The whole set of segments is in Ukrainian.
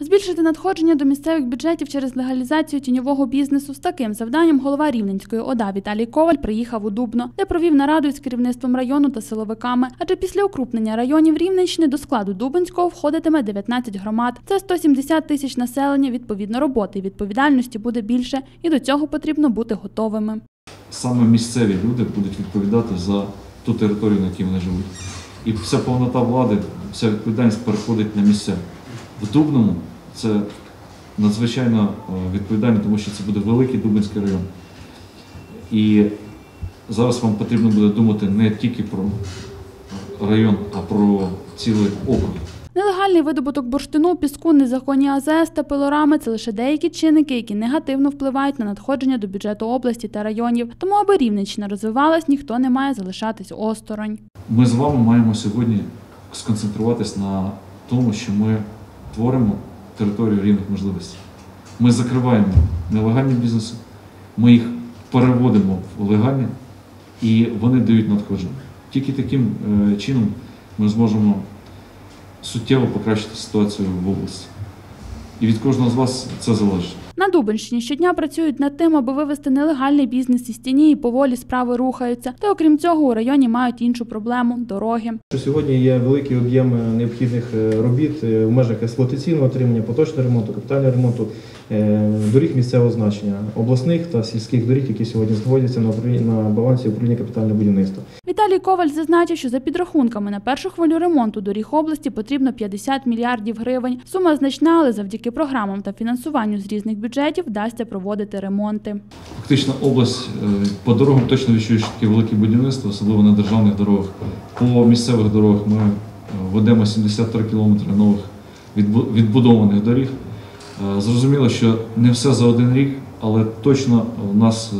Збільшити надходження до місцевих бюджетів через легалізацію тіньового бізнесу з таким завданням голова Рівненської ОДА Віталій Коваль приїхав у Дубно, де провів нараду із керівництвом району та силовиками. Адже після укрупнення районів Рівненщини до складу Дубенського входитиме 19 громад. Це 170 тисяч населення. Відповідно, роботи і відповідальності буде більше, і до цього потрібно бути готовими. саме місцеві люди будуть відповідати за ту територію, на якій вони живуть. І вся повнота влади, вся відповідальність переходить на місця. В Дубному це надзвичайно е, відповідально, тому що це буде великий Дубинський район. І зараз вам потрібно буде думати не тільки про район, а про цілий округ. Нелегальний видобуток бурштину, піску, незаконні АЗС та пилорами це лише деякі чинники, які негативно впливають на надходження до бюджету області та районів. Тому, аби Рівненщина розвивалась, ніхто не має залишатись осторонь. Ми з вами маємо сьогодні сконцентруватись на тому, що ми творимо територію рівних можливостей. Ми закриваємо нелегальні бізнеси, ми їх переводимо в легальні і вони дають надходження. Тільки таким е, чином ми зможемо суттєво покращити ситуацію в області. І від кожного з вас це залежить. На Дубенщині щодня працюють над тим, аби вивести нелегальний бізнес із тіні і поволі справи рухаються. Та окрім цього, у районі мають іншу проблему дороги. Сьогодні є великий об'єм необхідних е, робіт е, в межах експлуатаційного отримання, поточного ремонту, капітального ремонту е, доріг місцевого значення, обласних та сільських доріг, які сьогодні знаходяться на балансі управління капітального будівництва. Віталій Коваль зазначив, що за підрахунками на першу хвилю ремонту доріг області потрібно 50 мільярдів гривень. Сума значна, але завдяки програмам та фінансуванню з різних бюджетів вдасться проводити ремонти. Фактично область е, по дорогам точно відчує, що таке велике будівництво, особливо на державних дорогах. По місцевих дорогах ми е, ведемо 73 кілометри нових відбудованих доріг. Е, Зрозуміло, що не все за один рік, але точно у нас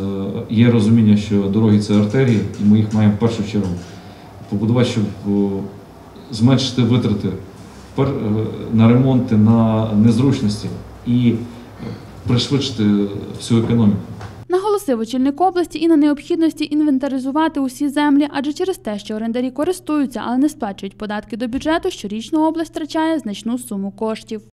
є розуміння, що дороги це артерії, і ми їх маємо в першу чергу побудувати, щоб зменшити витрати на ремонти, на незручності і пришвидшити всю економіку. Наголосив очільник області і на необхідності інвентаризувати усі землі, адже через те, що орендарі користуються, але не сплачують податки до бюджету, щорічно область втрачає значну суму коштів.